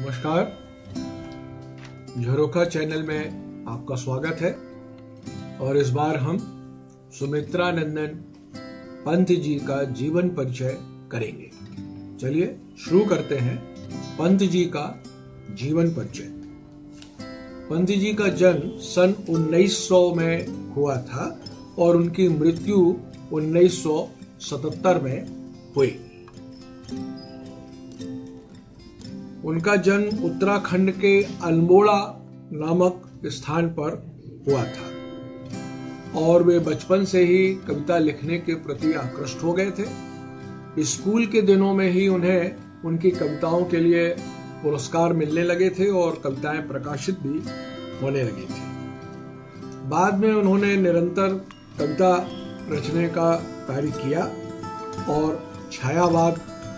नमस्कार। झरोखा चैनल में आपका स्वागत है। और इस बार हम सुमित्रा नंदन पंत जी का जीवन परिचय करेंगे। चलिए शुरू करते हैं पंत जी का जीवन परिचय। पंत जी का जन्म सन 1900 में हुआ था और उनकी मृत्यु 1977 में हुई। उनका जन्म उत्तराखंड के अल्मोड़ा नामक स्थान पर हुआ था। और वे बचपन से ही कविता लिखने के प्रति आकृष्ट हो गए थे। स्कूल के दिनों में ही उन्हें उनकी कविताओं के लिए पुरस्कार मिलने लगे थे और कविताएँ प्रकाशित भी होने लगी थी। बाद में उन्होंने निरंतर कविता रचने का कार्य किया और छायावाद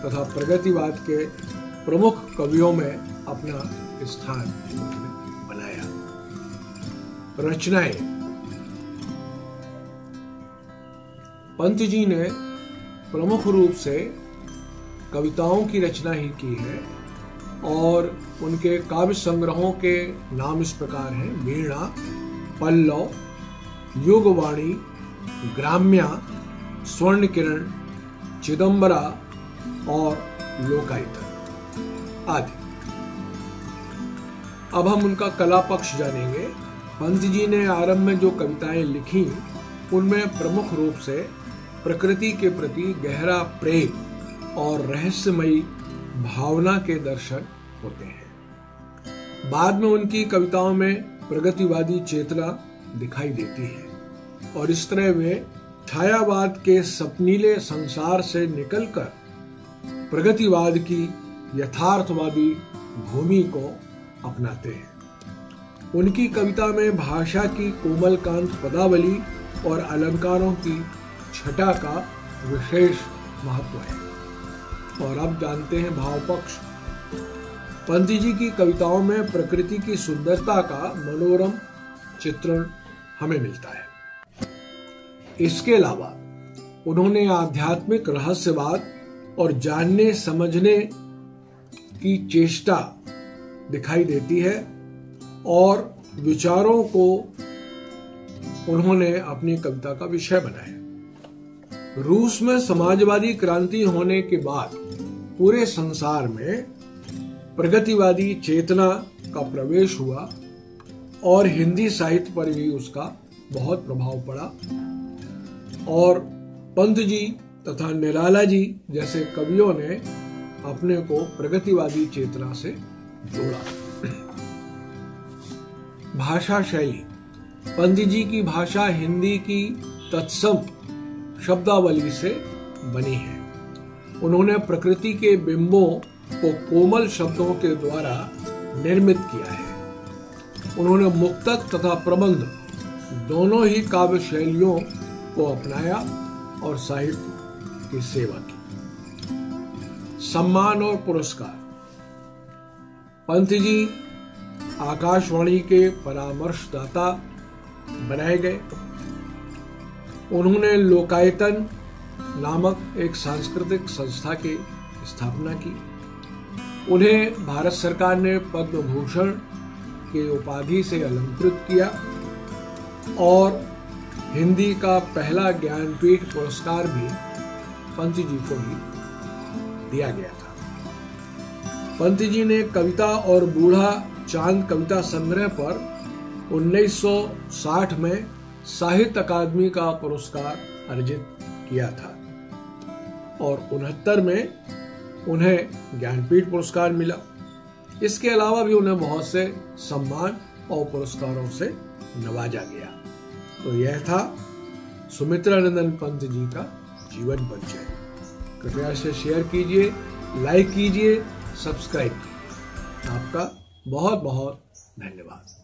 तथा प्रगतिवाद के प्रमुख कवियों में अपना स्थान बनाया। रचनाएँ। पंत जी ने प्रमुख रूप से कविताओं की रचना ही की है और उनके काव्य संग्रहों के नाम इस प्रकार हैं। वीणा, पल्लव, युगवाणी, ग्राम्या स्वर्ण किरण चिदम्बरा और लोकायतन। आदि। अब हम उनका कला पक्ष जानेंगे। पंत जी ने आरंभ में जो कविताएँ लिखी, उनमें प्रमुख रूप से प्रकृति के प्रति गहरा प्रेम और रहस्यमयी भावना के दर्शन होते हैं। बाद में उनकी कविताओं में प्रगतिवादी चेतना दिखाई देती है और इस तरह वे छायावाद के सपनीले संसार से निकलकर प्रगतिवाद की यथार्थवादी भूमि को अपनाते हैं। उनकी कविता में भाषा की कोमलकांत पदावली और अलंकारों की छटा का विशेष महत्व है। और अब जानते हैं भाव पक्ष पंत जी की कविताओं में प्रकृति की सुंदरता का मनोरम चित्रण हमें मिलता है। इसके अलावा उन्होंने आध्यात्मिक रहस्यवाद और जानने समझने की चेष्टा दिखाई देती है और विचारों को उन्होंने अपनी कविता का विषय बनाया। रूस में समाजवादी क्रांति होने के बाद पूरे संसार में प्रगतिवादी चेतना का प्रवेश हुआ और हिंदी साहित्य पर भी उसका बहुत प्रभाव पड़ा। और पंत जी तथा निराला जी जैसे कवियों ने अपने को प्रगतिवादी चेतना से जोड़ा। भाषा शैली। पंडित जी की भाषा हिंदी की तत्सम शब्दावली से बनी है। उन्होंने प्रकृति के बिंबों को कोमल शब्दों के द्वारा निर्मित किया है। उन्होंने मुक्तक तथा प्रबंध दोनों ही काव्य शैलियों को अपनाया और साहित्य की सेवा की। सम्मान और पुरस्कार। पंत जी, आकाशवाणी के परामर्शदाता बनाए गए। उन्होंने लोकायतन नामक एक सांस्कृतिक संस्था की स्थापना की। उन्हें भारत सरकार ने पद्म भूषण के उपाधि से अलंकृत किया और हिंदी का पहला ज्ञानपीठ पुरस्कार भी पंत जी को ही दिया गया था। पंत जी ने कविता और बूढ़ा चाँद कविता संग्रह पर 1960 में साहित्य अकादमी का पुरस्कार अर्जित किया था और उनहत्तर में उन्हें ज्ञानपीठ पुरस्कार मिला। इसके अलावा भी उन्हें बहुत से सम्मान और पुरस्कारों से नवाजा गया। तो यह था सुमित्रानंदन पंत जी का जीवन परिचय। कृपया से शेयर कीजिए लाइक कीजिए सब्सक्राइब कीजिए। आपका बहुत बहुत धन्यवाद।